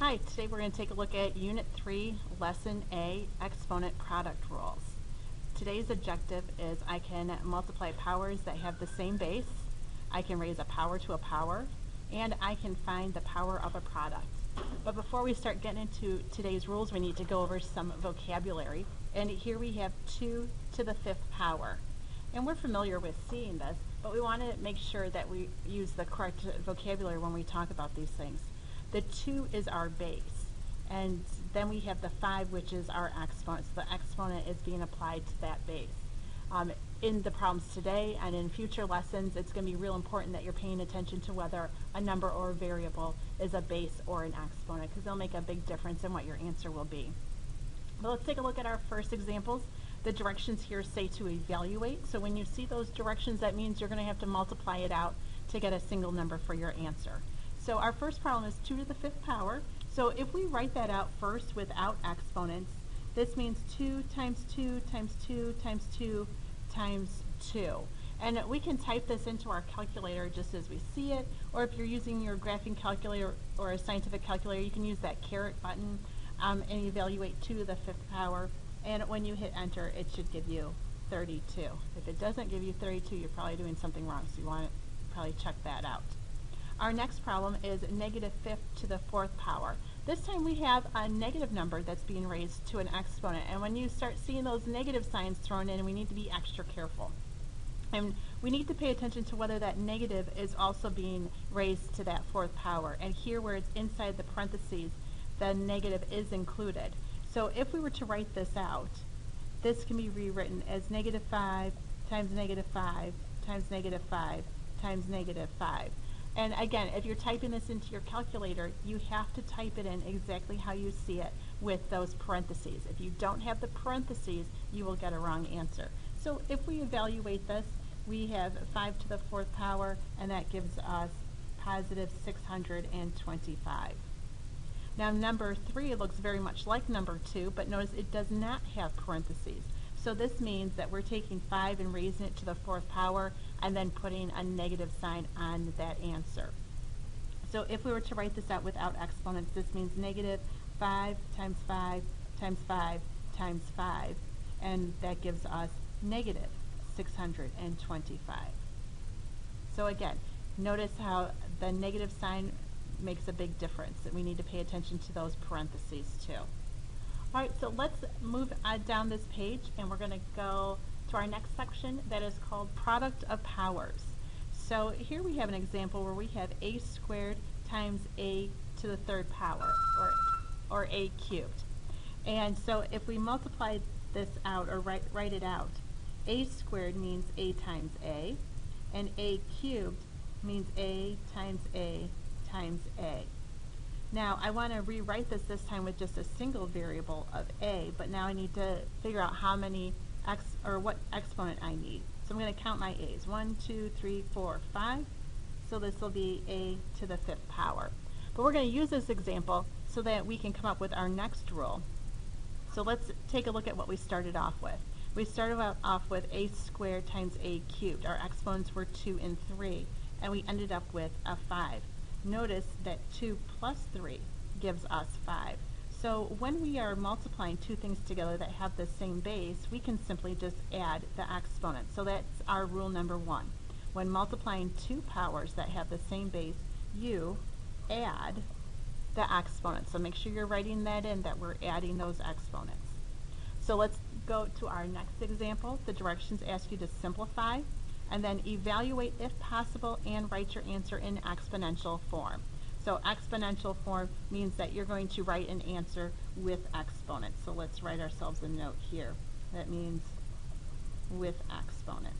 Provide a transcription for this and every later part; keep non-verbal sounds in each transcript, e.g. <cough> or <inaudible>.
Hi, today we're going to take a look at Unit 3, Lesson A, Exponent Product Rules. Today's objective is I can multiply powers that have the same base, I can raise a power to a power, and I can find the power of a product. But before we start getting into today's rules, we need to go over some vocabulary. And here we have 2 to the fifth power. And we're familiar with seeing this, but we want to make sure that we use the correct vocabulary when we talk about these things. The 2 is our base. And then we have the 5, which is our exponent. So the exponent is being applied to that base. Um, in the problems today and in future lessons, it's going to be real important that you're paying attention to whether a number or a variable is a base or an exponent because they'll make a big difference in what your answer will be. But let's take a look at our first examples. The directions here say to evaluate. So when you see those directions, that means you're going to have to multiply it out to get a single number for your answer. So our first problem is 2 to the fifth power. So if we write that out first without exponents, this means 2 times 2 times 2 times 2 times 2. And we can type this into our calculator just as we see it, or if you're using your graphing calculator or a scientific calculator, you can use that caret button um, and evaluate 2 to the fifth power. And when you hit enter, it should give you 32. If it doesn't give you 32, you're probably doing something wrong, so you want to probably check that out. Our next problem is negative fifth to the fourth power. This time we have a negative number that's being raised to an exponent. And when you start seeing those negative signs thrown in, we need to be extra careful. And we need to pay attention to whether that negative is also being raised to that fourth power. And here where it's inside the parentheses, the negative is included. So if we were to write this out, this can be rewritten as negative 5 times negative 5 times negative 5 times negative 5. And again, if you're typing this into your calculator, you have to type it in exactly how you see it with those parentheses. If you don't have the parentheses, you will get a wrong answer. So if we evaluate this, we have 5 to the fourth power, and that gives us positive 625. Now number 3 looks very much like number 2, but notice it does not have parentheses. So this means that we're taking 5 and raising it to the fourth power, and then putting a negative sign on that answer. So if we were to write this out without exponents, this means negative 5 times 5 times 5 times 5, and that gives us negative 625. So again, notice how the negative sign makes a big difference, that we need to pay attention to those parentheses too. All right, so let's move uh, down this page, and we're going to go to our next section that is called product of powers. So here we have an example where we have a squared times a to the third power, or, or a cubed. And so if we multiply this out, or write, write it out, a squared means a times a, and a cubed means a times a times a. Now I want to rewrite this this time with just a single variable of a, but now I need to figure out how many x or what exponent I need. So I'm going to count my a's. One, two, three, four, five. So this will be a to the fifth power. But we're going to use this example so that we can come up with our next rule. So let's take a look at what we started off with. We started off with a squared times a cubed. Our exponents were 2 and 3, and we ended up with a 5. Notice that 2 plus 3 gives us 5. So when we are multiplying two things together that have the same base, we can simply just add the exponent. So that's our rule number one. When multiplying two powers that have the same base, you add the exponent. So make sure you're writing that in that we're adding those exponents. So let's go to our next example. The directions ask you to simplify and then evaluate if possible and write your answer in exponential form. So exponential form means that you're going to write an answer with exponents. So let's write ourselves a note here. That means with exponents.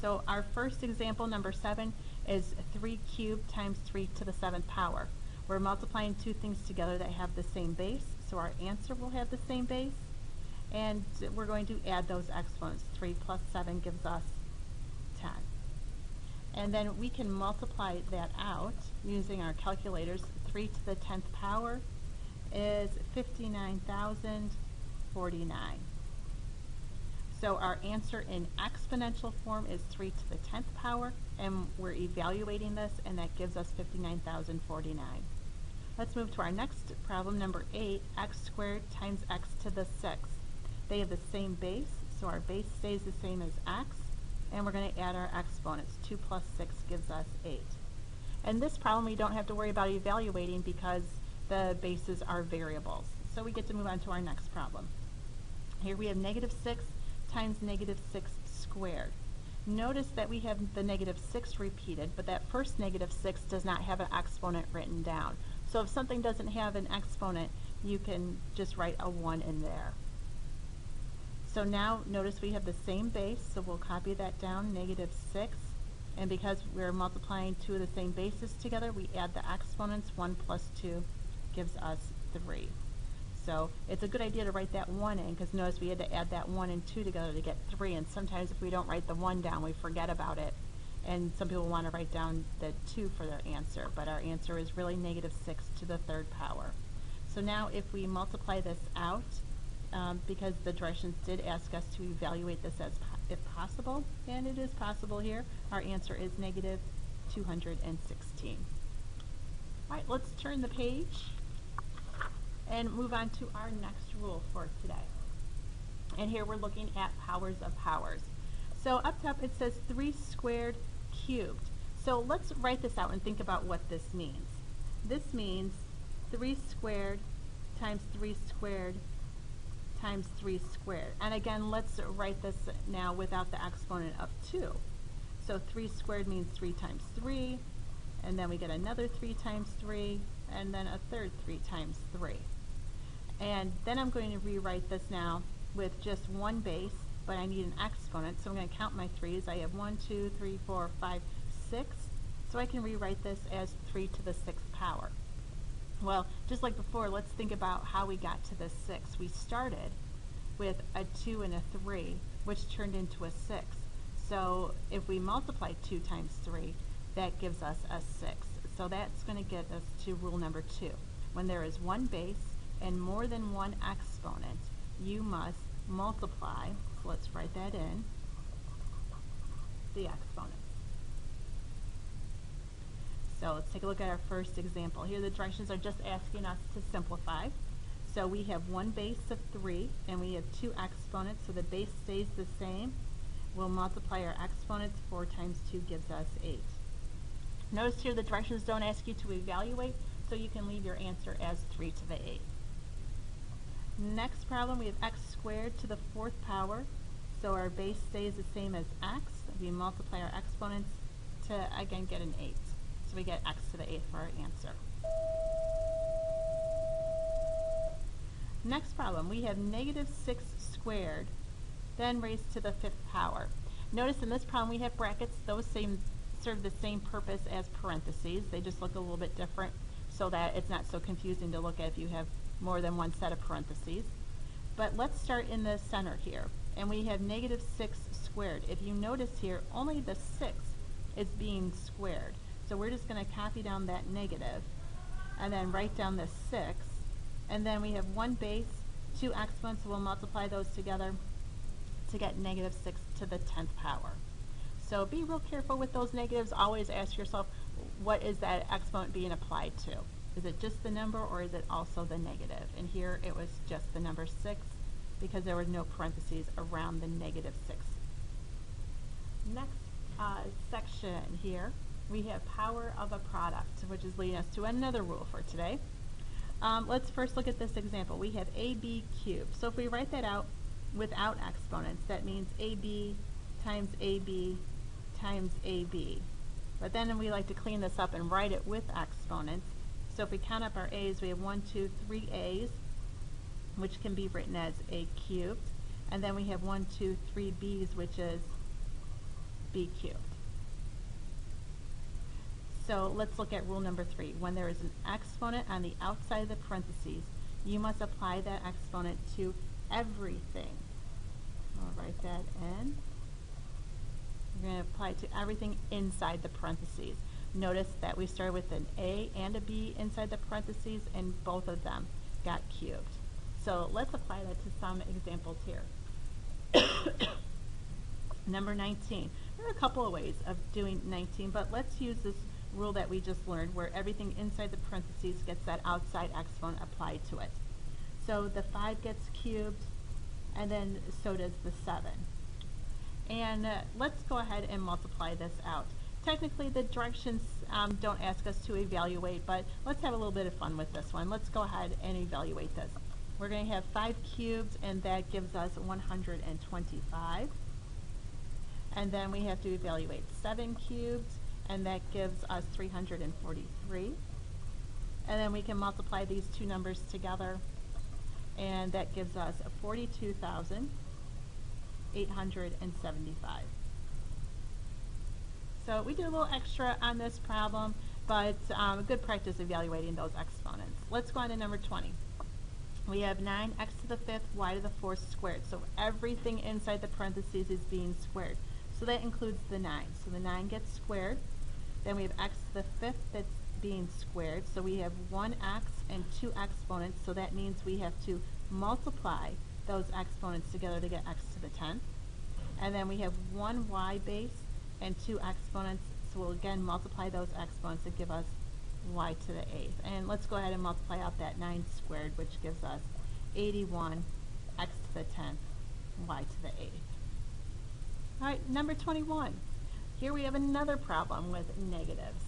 So our first example, number 7, is 3 cubed times 3 to the 7th power. We're multiplying two things together that have the same base, so our answer will have the same base. And we're going to add those exponents. 3 plus 7 gives us 10. And then we can multiply that out using our calculators. 3 to the 10th power is 59,049. So our answer in exponential form is 3 to the 10th power, and we're evaluating this, and that gives us 59,049. Let's move to our next problem, number 8, x squared times x to the 6th. They have the same base, so our base stays the same as x, and we're going to add our exponents. 2 plus 6 gives us 8. And this problem we don't have to worry about evaluating because the bases are variables. So we get to move on to our next problem. Here we have negative 6 times negative 6 squared. Notice that we have the negative 6 repeated, but that first negative 6 does not have an exponent written down. So if something doesn't have an exponent, you can just write a 1 in there. So now notice we have the same base, so we'll copy that down, negative 6. And because we're multiplying two of the same bases together, we add the exponents. 1 plus 2 gives us 3. So it's a good idea to write that 1 in because notice we had to add that 1 and 2 together to get 3. And sometimes if we don't write the 1 down, we forget about it. And some people want to write down the 2 for their answer. But our answer is really negative 6 to the third power. So now if we multiply this out, um, because the directions did ask us to evaluate this as po if possible, and it is possible here. Our answer is negative 216. All right, let's turn the page and move on to our next rule for today. And here we're looking at powers of powers. So up top it says 3 squared cubed. So let's write this out and think about what this means. This means 3 squared times 3 squared times 3 squared. And again, let's write this now without the exponent of 2. So 3 squared means 3 times 3, and then we get another 3 times 3, and then a third 3 times 3. And then I'm going to rewrite this now with just one base, but I need an exponent, so I'm going to count my 3's. I have 1, 2, 3, 4, 5, 6. So I can rewrite this as 3 to the 6th power. Well, just like before, let's think about how we got to the 6. We started with a 2 and a 3, which turned into a 6. So if we multiply 2 times 3, that gives us a 6. So that's going to get us to rule number 2. When there is one base and more than one exponent, you must multiply, so let's write that in, the exponent. So let's take a look at our first example. Here the directions are just asking us to simplify. So we have one base of 3 and we have two exponents, so the base stays the same. We'll multiply our exponents. 4 times 2 gives us 8. Notice here the directions don't ask you to evaluate, so you can leave your answer as 3 to the 8. Next problem, we have x squared to the fourth power. So our base stays the same as x. We multiply our exponents to, again, get an 8. So we get x to the eighth for our answer. Next problem, we have negative 6 squared, then raised to the fifth power. Notice in this problem we have brackets. Those same serve the same purpose as parentheses. They just look a little bit different so that it's not so confusing to look at if you have more than one set of parentheses. But let's start in the center here. And we have negative 6 squared. If you notice here, only the 6 is being squared. So we're just going to copy down that negative and then write down the 6. And then we have one base, two exponents, so we'll multiply those together to get negative 6 to the 10th power. So be real careful with those negatives. Always ask yourself, what is that exponent being applied to? Is it just the number or is it also the negative? And here it was just the number 6 because there were no parentheses around the negative 6. Next uh, section here we have power of a product, which is leading us to another rule for today. Um, let's first look at this example. We have AB cubed. So if we write that out without exponents, that means AB times AB times AB. But then we like to clean this up and write it with exponents. So if we count up our A's, we have 1, 2, 3 A's, which can be written as A cubed. And then we have 1, 2, 3 B's, which is B cubed. So let's look at rule number three. When there is an exponent on the outside of the parentheses, you must apply that exponent to everything. I'll write that in. We're going to apply it to everything inside the parentheses. Notice that we started with an A and a B inside the parentheses, and both of them got cubed. So let's apply that to some examples here. <coughs> Number 19. There are a couple of ways of doing 19, but let's use this rule that we just learned where everything inside the parentheses gets that outside exponent applied to it. So the 5 gets cubed, and then so does the 7. And uh, let's go ahead and multiply this out. Technically, the directions um, don't ask us to evaluate, but let's have a little bit of fun with this one. Let's go ahead and evaluate this. We're going to have 5 cubed, and that gives us 125. And then we have to evaluate 7 cubed, and that gives us 343. And then we can multiply these two numbers together, and that gives us 42,875. So we did a little extra on this problem, but um, good practice evaluating those exponents. Let's go on to number 20. We have 9x to the fifth, y to the fourth squared. So everything inside the parentheses is being squared. So that includes the 9. So the 9 gets squared. Then we have x to the fifth that's being squared. So we have 1x and two exponents. So that means we have to multiply those exponents together to get x to the 10th. And then we have one y base and two exponents. So we'll again multiply those exponents to give us y to the 8th. And let's go ahead and multiply out that 9 squared, which gives us 81 x to the 10th, y to the 8th. All right, number 21. Here we have another problem with negatives.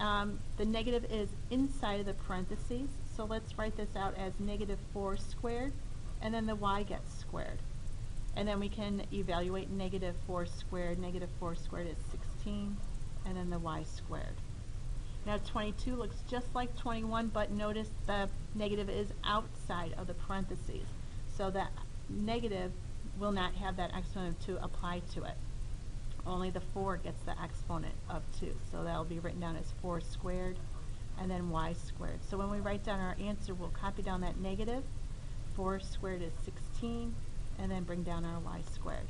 Um, the negative is inside of the parentheses, so let's write this out as negative 4 squared, and then the y gets squared. And then we can evaluate negative 4 squared. Negative 4 squared is 16, and then the y squared. Now 22 looks just like 21, but notice the negative is outside of the parentheses. So that negative will not have that exponent to apply to it. Only the 4 gets the exponent of 2. So that'll be written down as 4 squared and then y squared. So when we write down our answer, we'll copy down that negative. 4 squared is 16 and then bring down our y squared.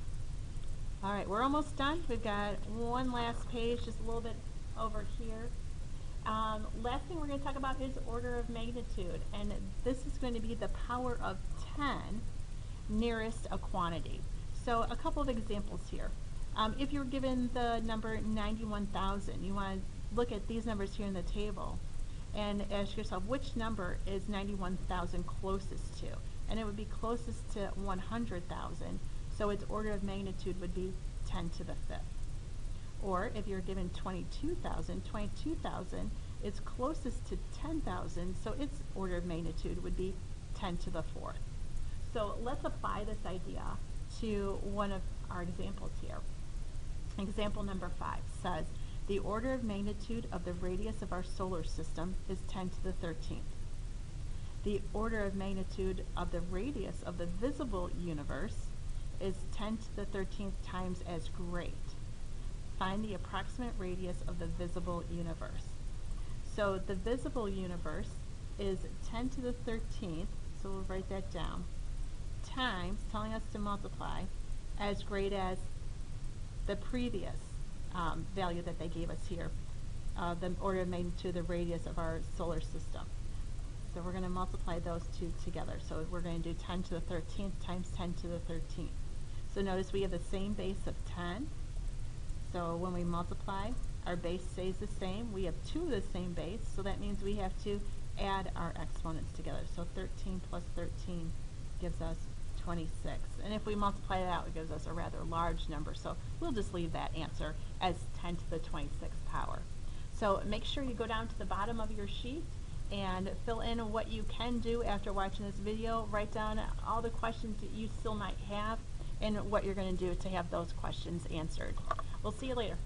All right, we're almost done. We've got one last page, just a little bit over here. Um, last thing we're going to talk about is order of magnitude, and this is going to be the power of 10 nearest a quantity. So a couple of examples here. Um, if you're given the number 91,000, you want to look at these numbers here in the table and ask yourself which number is 91,000 closest to? And it would be closest to 100,000, so its order of magnitude would be 10 to the fifth. Or if you're given 22,000, 22,000 is closest to 10,000, so its order of magnitude would be 10 to the fourth. So let's apply this idea to one of our examples here. Example number five says, the order of magnitude of the radius of our solar system is 10 to the 13th. The order of magnitude of the radius of the visible universe is 10 to the 13th times as great. Find the approximate radius of the visible universe. So the visible universe is 10 to the 13th, so we'll write that down, times, telling us to multiply, as great as the previous um, value that they gave us here, uh, the order of magnitude, the radius of our solar system. So we're going to multiply those two together. So we're going to do 10 to the 13th times 10 to the 13th. So notice we have the same base of 10. So when we multiply, our base stays the same. We have two of the same base, so that means we have to add our exponents together. So 13 plus 13 gives us 26. And if we multiply it out, it gives us a rather large number. So we'll just leave that answer as 10 to the 26th power. So make sure you go down to the bottom of your sheet and fill in what you can do after watching this video. Write down all the questions that you still might have and what you're going to do to have those questions answered. We'll see you later.